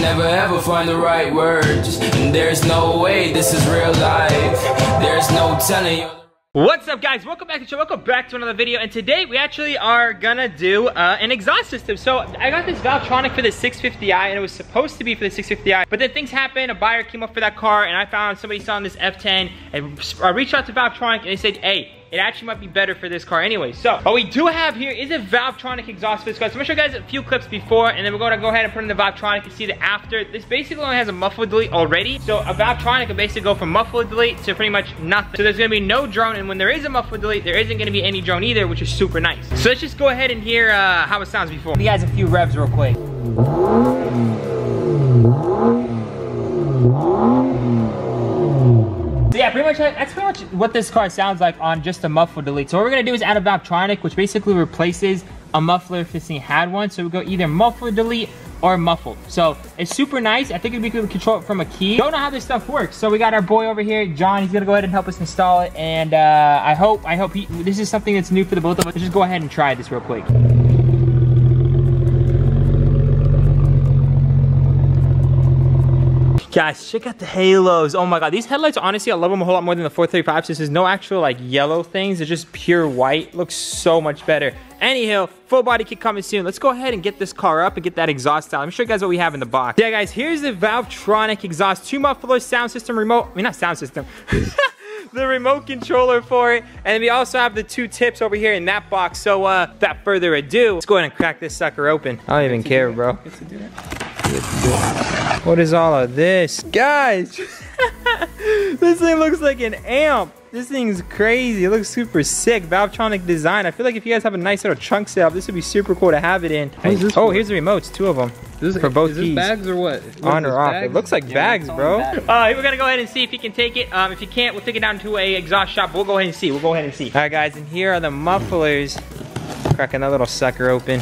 never ever find the right words. And there's no way this is real life. There's no telling you. What's up guys, welcome back to the show, welcome back to another video, and today we actually are gonna do uh, an exhaust system. So I got this Valvetronic for the 650i, and it was supposed to be for the 650i, but then things happened, a buyer came up for that car, and I found somebody selling this F10, and I reached out to Valvetronic, and they said, hey, it actually might be better for this car anyway. So, what we do have here is a Valvetronic exhaust for this car. So I'm gonna show you guys a few clips before, and then we're gonna go ahead and put in the Valvetronic and see the after. This basically only has a muffler delete already. So a Valvetronic can basically go from muffler delete to pretty much nothing. So there's gonna be no drone, and when there is a muffler delete, there isn't gonna be any drone either, which is super nice. So let's just go ahead and hear uh, how it sounds before. You guys a few revs real quick. Yeah, pretty much that's pretty much what this car sounds like on just a muffler delete. So what we're gonna do is add a Valvetronic, which basically replaces a muffler if this thing had one. So we go either muffler delete or muffled. So it's super nice. I think we could control it from a key. Don't know how this stuff works. So we got our boy over here, John. He's gonna go ahead and help us install it. And uh, I hope, I hope he, this is something that's new for the both of us. Let's just go ahead and try this real quick. Guys, check out the halos. Oh my god, these headlights, honestly, I love them a whole lot more than the 435. This is no actual like yellow things. They're just pure white. Looks so much better. Anyhow, full body kit coming soon. Let's go ahead and get this car up and get that exhaust out. Let me show you guys what we have in the box. Yeah, guys, here's the Valvetronic exhaust. Two mufflers, sound system, remote. I mean, not sound system. the remote controller for it. And we also have the two tips over here in that box. So uh, without further ado, let's go ahead and crack this sucker open. I don't even care, bro. What is all of this? Guys, this thing looks like an amp. This thing's crazy. It looks super sick. Valvetronic design. I feel like if you guys have a nice little trunk setup, this would be super cool to have it in. oh, for? here's the remotes, two of them. This, is, for both is this keys. bags or what? what On or off. Bags? It looks like Yeah, bags, bro. bags. Uh, we're gonna go ahead and see if he can take it. Um, if he can't, we'll take it down to a exhaust shop. We'll go ahead and see. We'll go ahead and see. All right, guys, and here are the mufflers. Cracking that little sucker open.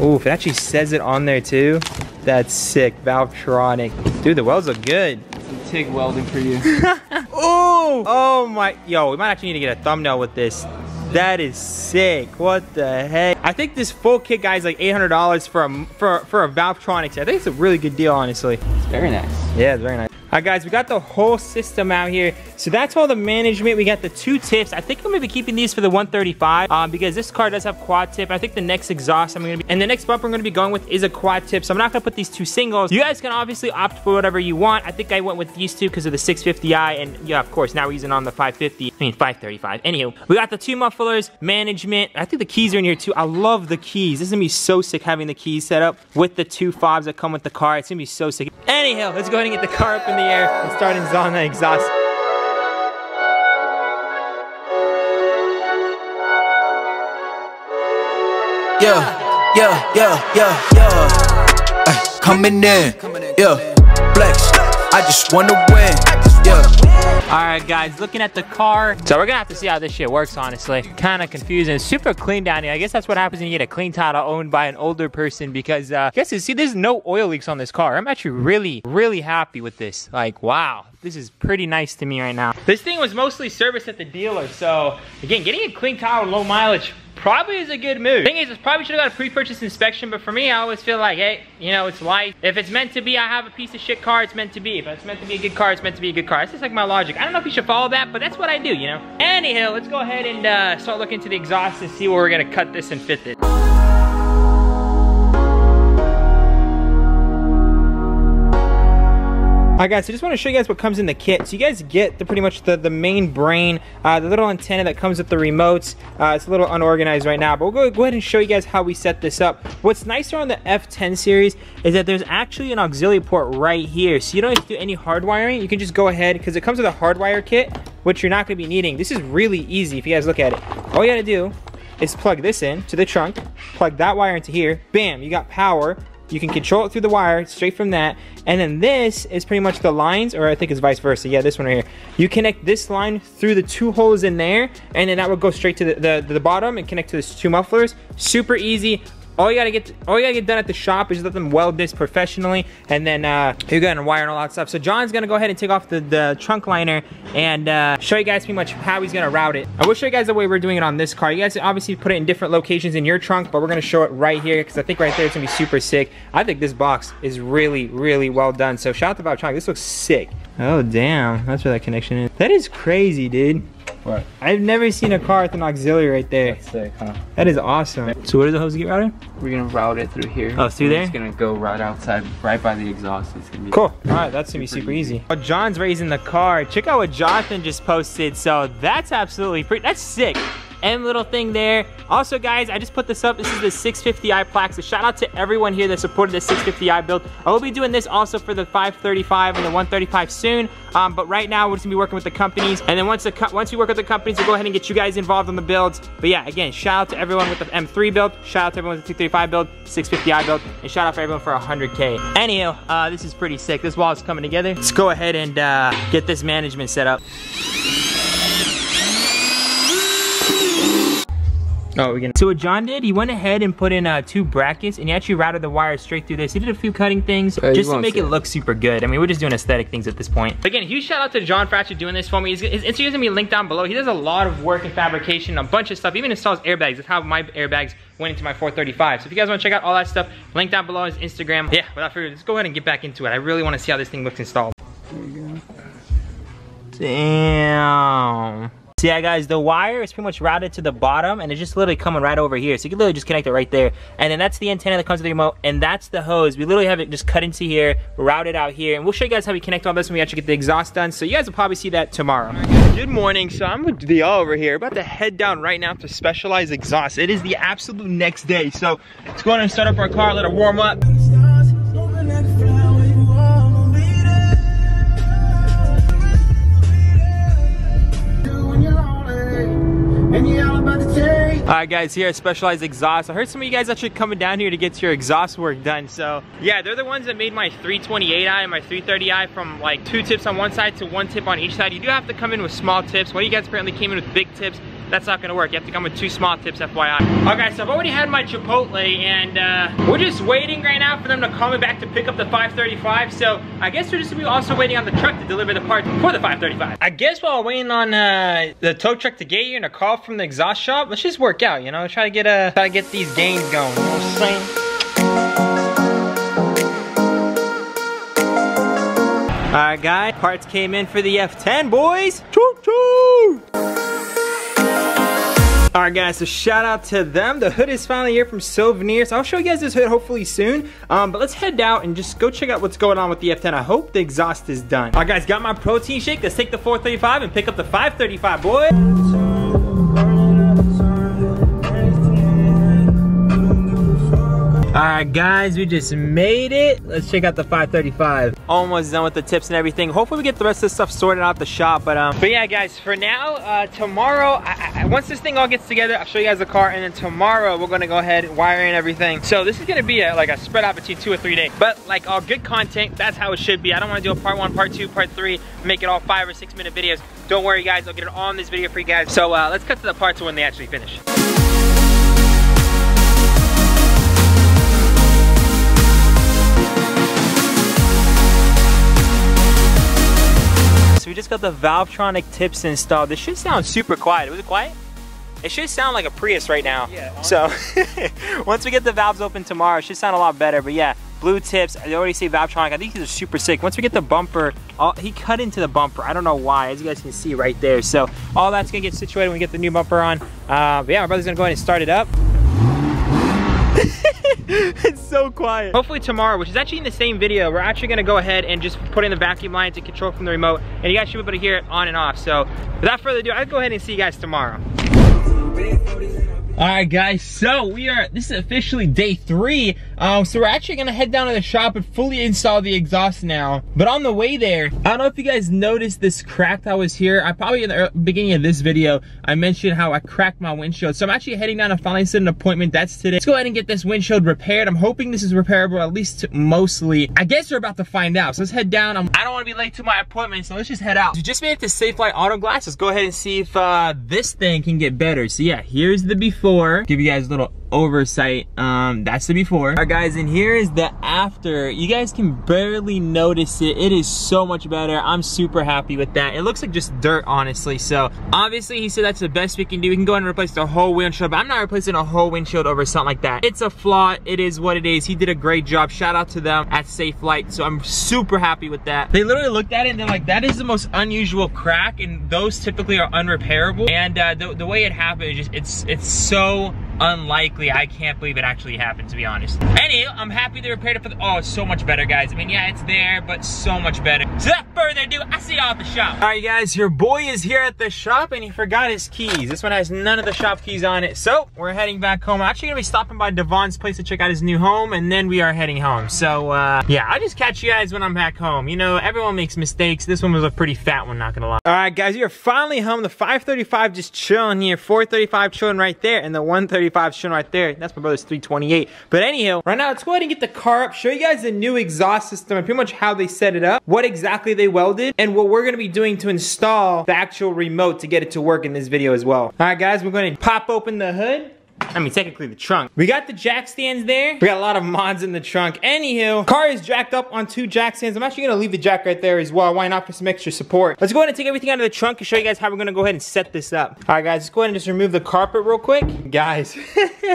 Ooh, it actually says it on there too, that's sick. Valvetronic. Dude, the welds look good. Some TIG welding for you. Oh! Oh my, yo, we might actually need to get a thumbnail with this. That is sick. What the heck? I think this full kit, guys, like $800 for a, for, for a Valvetronic. I think it's a really good deal, honestly. It's very nice. Yeah, it's very nice. All right, guys, we got the whole system out here. So that's all the management. We got the two tips. I think I'm gonna be keeping these for the 135 um, because this car does have quad tip. I think the next exhaust I'm gonna be, and the next bumper I'm gonna be going with is a quad tip. So I'm not gonna put these two singles. You guys can obviously opt for whatever you want. I think I went with these two because of the 650i, and yeah, of course, now we're using on the 550, I mean 535. Anywho, we got the two mufflers, management. I think the keys are in here too. I love the keys. This is gonna be so sick having the keys set up with the two fobs that come with the car. It's gonna be so sick. Anyhow, let's go ahead and get the car up in the air and start installing the exhaust. Yeah, yeah, yeah, yeah, yeah. Ay, coming in, yeah. Flex, I just wanna win, yeah. All right, guys, looking at the car. So we're gonna have to see how this shit works, honestly. Kind of confusing. Super clean down here. I guess that's what happens when you get a clean title owned by an older person because, uh, guess you see, there's no oil leaks on this car. I'm actually really, really happy with this. Like, wow. This is pretty nice to me right now. This thing was mostly serviced at the dealer, so again, getting a clean tire with low mileage probably is a good move. Thing is, it probably should have got a pre-purchase inspection, but for me, I always feel like, hey, you know, it's life. If it's meant to be, I have a piece of shit car, it's meant to be. If it's meant to be a good car, it's meant to be a good car. That's just like my logic. I don't know if you should follow that, but that's what I do, you know? Anyhow, let's go ahead and uh, start looking to the exhaust and see where we're gonna cut this and fit this. Alright guys, so just want to show you guys what comes in the kit. So you guys get the pretty much the, the main brain, uh, the little antenna that comes with the remotes. Uh, it's a little unorganized right now, but we'll go, go ahead and show you guys how we set this up. What's nicer on the F10 series is that there's actually an auxiliary port right here. So you don't have to do any hardwiring. You can just go ahead, because it comes with a hardwire kit, which you're not going to be needing. This is really easy if you guys look at it. All you got to do is plug this in to the trunk, plug that wire into here, bam, you got power. You can control it through the wire straight from that. And then this is pretty much the lines, or I think it's vice versa. Yeah, this one right here. You connect this line through the two holes in there, and then that will go straight to the, the, the bottom and connect to the two mufflers. Super easy. All you gotta get, all you gotta get done at the shop is let them weld this professionally, and then uh, you're gonna wire and all that stuff. So John's gonna go ahead and take off the, the trunk liner and uh, show you guys pretty much how he's gonna route it. I will show you guys the way we're doing it on this car. You guys obviously put it in different locations in your trunk, but we're gonna show it right here because I think right there it's gonna be super sick. I think this box is really, really well done. So shout out to Valvetronic. This looks sick. Oh damn, that's where that connection is. That is crazy, dude. What? I've never seen a car with an auxiliary right there. Sick, huh? That is awesome. So where does the hose get routed? We're gonna route it through here. Oh, through And there? It's gonna go right outside, right by the exhaust. It's gonna be Cool. All right, that's gonna be super easy. Oh, John's raising the car. Check out what Jonathan just posted. So that's absolutely pretty. That's sick. M little thing there. Also, guys, I just put this up. This is the 650i plaque. So shout out to everyone here that supported the 650i build. I will be doing this also for the 535 and the 135 soon. Um, but right now, we're just gonna be working with the companies. And then once the once we work with the companies, we'll go ahead and get you guys involved on the builds. But yeah, again, shout out to everyone with the M3 build. Shout out to everyone with the 235 build, 650i build, and shout out for everyone for 100k. Anywho, uh, this is pretty sick. This wall is coming together. Let's go ahead and uh, get this management set up. Oh, we're gonna. So what John did, he went ahead and put in uh, two brackets, and he actually routed the wires straight through this. He did a few cutting things Uh, just to make it it. look super good. I mean, we're just doing aesthetic things at this point. Again, huge shout out to John for actually doing this for me. His, his Instagram's gonna be linked down below. He does a lot of work in fabrication, a bunch of stuff. Even installs airbags. That's how my airbags went into my 435. So if you guys want to check out all that stuff, link down below his Instagram. Yeah, without further ado, let's go ahead and get back into it. I really want to see how this thing looks installed. Damn. See yeah, guys, the wire is pretty much routed to the bottom and it's just literally coming right over here. So you can literally just connect it right there. And then that's the antenna that comes with the remote and that's the hose. We literally have it just cut into here, routed out here. And we'll show you guys how we connect all this when we actually get the exhaust done. So you guys will probably see that tomorrow. Good morning. So I'm with the all over here. About to head down right now to Specialized Exhaust. It is the absolute next day. So let's go ahead and start up our car, let it warm up. Alright guys, here at Specialized Exhaust. I heard some of you guys actually coming down here to get your exhaust work done. So yeah, they're the ones that made my 328i and my 330i from like two tips on one side to one tip on each side. You do have to come in with small tips. One of you guys apparently came in with big tips. That's not gonna work. You have to come with two small tips, FYI. Okay, so I've already had my Chipotle and uh, we're just waiting right now for them to call me back to pick up the 535. So I guess we're just gonna be also waiting on the truck to deliver the parts for the 535. I guess while waiting on uh, the tow truck to get here and a call from the exhaust shop, let's just work out, you know? Try to get uh, try to get these gains going, you know what I'm saying? Alright guys, parts came in for the F10 boys. Choo choo! Alright guys, so shout out to them. The hood is finally here from Suvneers. I'll show you guys this hood hopefully soon. Um, but let's head out and just go check out what's going on with the F10. I hope the exhaust is done. Alright guys, got my protein shake. Let's take the 435 and pick up the 535, boy. Alright guys, we just made it. Let's check out the 535. Almost done with the tips and everything. Hopefully we get the rest of this stuff sorted out the shop. But um, but yeah guys, for now, uh, tomorrow, I, I, once this thing all gets together, I'll show you guys the car. And then tomorrow, we're gonna go ahead and wire in everything. So this is gonna be a, like a spread out between two or three days. But like all good content, that's how it should be. I don't wanna do a part one, part two, part three, make it all five or six minute videos. Don't worry guys, I'll get it all in this video for you guys. So uh, let's cut to the parts when they actually finish. Just got the Valvetronic tips installed. This should sound super quiet. Was it quiet? It should sound like a Prius right now. Yeah. So once we get the valves open tomorrow, it should sound a lot better. But yeah, blue tips. I already say Valvetronic. I think these are super sick. Once we get the bumper, all, he cut into the bumper. I don't know why, as you guys can see right there. So all that's gonna get situated when we get the new bumper on. Uh, but yeah, my brother's gonna go ahead and start it up. it's so quiet. Hopefully tomorrow, which is actually in the same video, we're actually gonna go ahead and just put in the vacuum line to control from the remote, and you guys should be able to hear it on and off. So without further ado, I'll go ahead and see you guys tomorrow. All right, guys, so we are, this is officially day three. Um, so we're actually gonna head down to the shop and fully install the exhaust now. But on the way there, I don't know if you guys noticed this crack that was here. I probably in the beginning of this video, I mentioned how I cracked my windshield. So I'm actually heading down to finally set an appointment. That's today. Let's go ahead and get this windshield repaired. I'm hoping this is repairable, at least mostly. I guess we're about to find out. So let's head down. I'm, I don't wanna be late to my appointment, so let's just head out. Just made it to Safelite Auto Glass. Let's go ahead and see if uh, this thing can get better. So yeah, here's the before. Give you guys a little oversight. Um, that's the before. All right, guys, and here is the after. You guys can barely notice it. It is so much better. I'm super happy with that. It looks like just dirt, honestly. So obviously he said that's the best we can do. We can go ahead and replace the whole windshield, but I'm not replacing a whole windshield over something like that. It's a flaw. It is what it is. He did a great job. Shout out to them at Safelite. So I'm super happy with that. They literally looked at it and they're like, that is the most unusual crack and those typically are unrepairable. And uh, the, the way it happened, is just it's, it's so unlikely. I can't believe it actually happened, to be honest. Anyway, I'm happy they repaired it for the, oh, it's so much better, guys. I mean, yeah, it's there, but so much better. So without further ado, I see y'all at the shop. All right, guys, your boy is here at the shop and he forgot his keys. This one has none of the shop keys on it. So we're heading back home. I'm actually gonna be stopping by Devon's place to check out his new home and then we are heading home. So uh, yeah, I'll just catch you guys when I'm back home. You know, everyone makes mistakes. This one was a pretty fat one, not gonna lie. All right, guys, we are finally home. The 535 just chilling here. 435 chilling right there and the 135 chilling right there. That's my brother's 328. But anyhow, right now let's go ahead and get the car up, show you guys the new exhaust system and pretty much how they set it up, what exactly they welded, and what we're gonna be doing to install the actual remote to get it to work in this video as well. All right guys, we're gonna pop open the hood. I mean, technically the trunk. We got the jack stands there. We got a lot of mods in the trunk. Anywho, car is jacked up on two jack stands. I'm actually gonna leave the jack right there as well. Why not for some extra support? Let's go ahead and take everything out of the trunk and show you guys how we're gonna go ahead and set this up. All right, guys, let's go ahead and just remove the carpet real quick. Guys,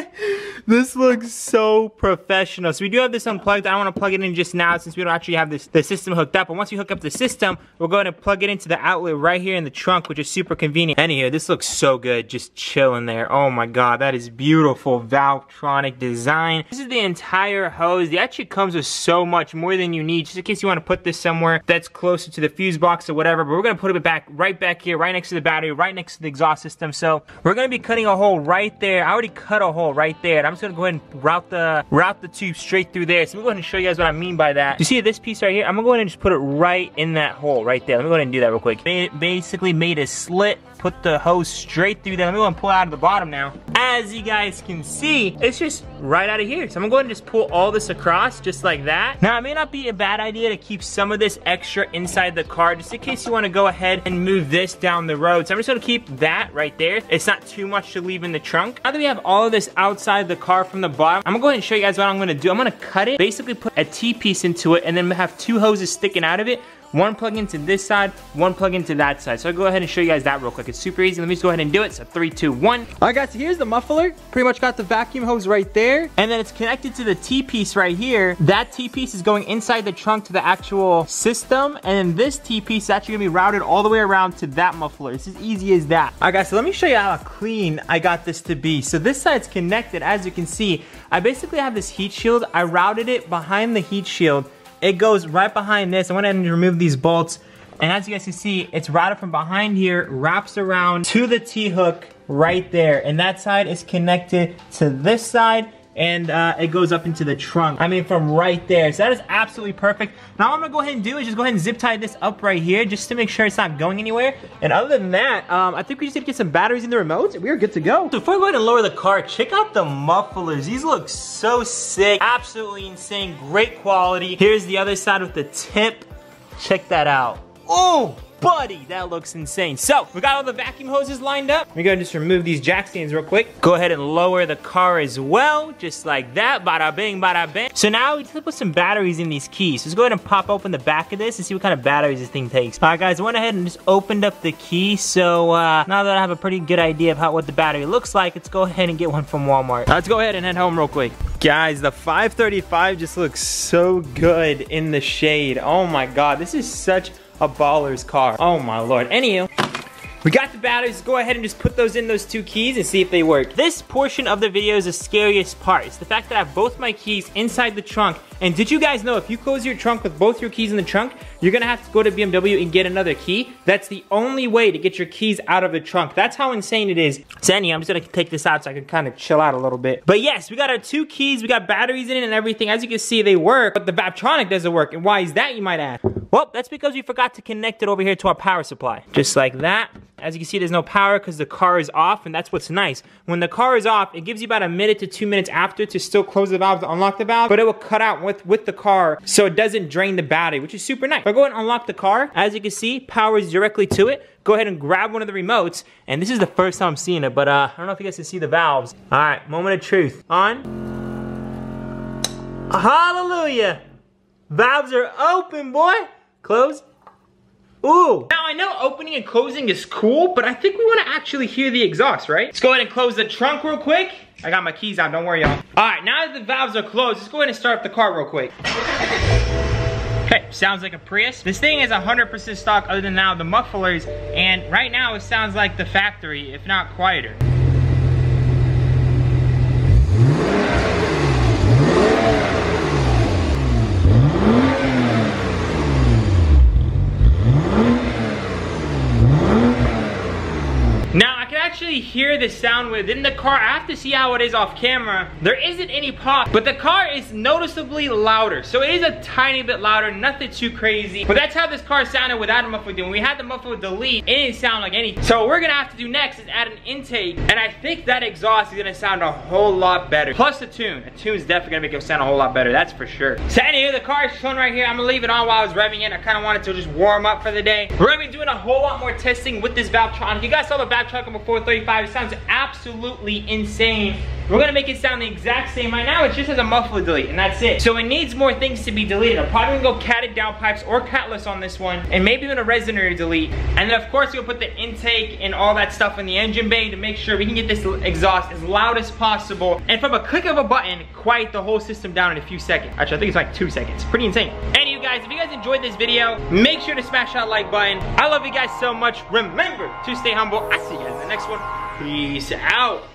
this looks so professional. So we do have this unplugged. I don't wanna plug it in just now since we don't actually have this the system hooked up. But once we hook up the system, we'll go ahead and plug it into the outlet right here in the trunk, which is super convenient. Anywho, this looks so good, just chilling there. Oh my God, that is beautiful Valvetronic design. This is the entire hose. It actually comes with so much more than you need, just in case you want to put this somewhere that's closer to the fuse box or whatever. But we're gonna put it back right back here, right next to the battery, right next to the exhaust system. So we're gonna be cutting a hole right there. I already cut a hole right there. And I'm just gonna go ahead and route the route the tube straight through there. So I'm going to show you guys what I mean by that. You see this piece right here? I'm gonna go ahead and just put it right in that hole right there. Let me go ahead and do that real quick. basically made a slit put the hose straight through there. Let me go and pull out of the bottom now. As you guys can see, it's just right out of here. So I'm gonna go ahead and just pull all this across just like that. Now, it may not be a bad idea to keep some of this extra inside the car just in case you wanna go ahead and move this down the road. So I'm just gonna keep that right there. It's not too much to leave in the trunk. Now that we have all of this outside the car from the bottom, I'm gonna go ahead and show you guys what I'm gonna do. I'm gonna cut it, basically put a T-piece into it, and then have two hoses sticking out of it one plug into this side, one plug into that side. So I'll go ahead and show you guys that real quick. It's super easy. Let me just go ahead and do it. So three, two, one. All right, guys, so here's the muffler. Pretty much got the vacuum hose right there. And then it's connected to the T-piece right here. That T-piece is going inside the trunk to the actual system. And then this T-piece is actually gonna be routed all the way around to that muffler. It's as easy as that. All right, guys, so let me show you how clean I got this to be. So this side's connected, as you can see. I basically have this heat shield. I routed it behind the heat shield it goes right behind this. I went ahead and remove these bolts. And as you guys can see, it's routed from behind here, wraps around to the T-hook right there. And that side is connected to this side and uh, it goes up into the trunk. I mean, from right there. So that is absolutely perfect. Now what I'm gonna go ahead and do is just go ahead and zip tie this up right here just to make sure it's not going anywhere. And other than that, um, I think we just need to get some batteries in the remotes we are good to go. So before we go ahead and lower the car, check out the mufflers. These look so sick, absolutely insane, great quality. Here's the other side with the tip. Check that out. Oh! Buddy, that looks insane. So, we got all the vacuum hoses lined up. We're gonna just remove these jack stands real quick. Go ahead and lower the car as well, just like that. Bada bing, bada bing. So now we just put some batteries in these keys. So let's go ahead and pop open the back of this and see what kind of batteries this thing takes. All right, guys, I went ahead and just opened up the key. So uh, now that I have a pretty good idea of how what the battery looks like, let's go ahead and get one from Walmart. Let's go ahead and head home real quick. Guys, the 535 just looks so good in the shade. Oh my God, this is such a baller's car. Oh my lord. Anywho, we got the batteries, go ahead and just put those in those two keys and see if they work. This portion of the video is the scariest part. It's the fact that I have both my keys inside the trunk. And did you guys know if you close your trunk with both your keys in the trunk, you're gonna have to go to BMW and get another key? That's the only way to get your keys out of the trunk. That's how insane it is. So anyway, I'm just gonna take this out so I can kind of chill out a little bit. But yes, we got our two keys, we got batteries in it and everything. As you can see, they work, but the Valvetronic doesn't work. And why is that, you might ask? Well, that's because we forgot to connect it over here to our power supply. Just like that As you can see, there's no power because the car is off, and that's what's nice. When the car is off, it gives you about a minute to two minutes after to still close the valve to unlock the valve, but it will cut out with, with the car so it doesn't drain the battery, which is super nice. If I go ahead and unlock the car, as you can see, power is directly to it. Go ahead and grab one of the remotes, and this is the first time I'm seeing it, but uh, I don't know if you guys can see the valves. All right, moment of truth. On. Hallelujah. Valves are open, boy. Close. Ooh. Now I know opening and closing is cool, but I think we wanna actually hear the exhaust, right? Let's go ahead and close the trunk real quick. I got my keys out, don't worry y'all. All right, now that the valves are closed, let's go ahead and start up the car real quick. Okay, sounds like a Prius. This thing is 100% stock other than now the mufflers, and right now it sounds like the factory, if not quieter. Actually hear the sound within the car. I have to see how it is off camera. There isn't any pop, but the car is noticeably louder. So it is a tiny bit louder, nothing too crazy. But that's how this car sounded without a muffler. When we had the muffler delete, it didn't sound like anything. So what we're gonna have to do next is add an intake, and I think that exhaust is gonna sound a whole lot better. Plus the tune. The tune is definitely gonna make it sound a whole lot better, that's for sure. So anyway, the car is shown right here. I'm gonna leave it on while I was revving it. I kinda wanted to just warm up for the day. We're gonna be doing a whole lot more testing with this Valvetronic. You guys saw the Valvetronic number 435. It sounds absolutely insane. We're gonna make it sound the exact same right now. It just has a muffler delete, and that's it. So it needs more things to be deleted. I'm probably gonna go catted downpipes or catless on this one, and maybe even a resonator delete. And then of course we'll put the intake and all that stuff in the engine bay to make sure we can get this exhaust as loud as possible. And from a click of a button, quiet the whole system down in a few seconds. Actually, I think it's like two seconds. Pretty insane. You guys, if you guys enjoyed this video, make sure to smash that like button. I love you guys so much. Remember to stay humble. I'll see you guys in the next one. Peace out.